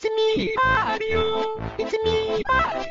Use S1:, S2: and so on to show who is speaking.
S1: It's me, Mario. It's me, Mario.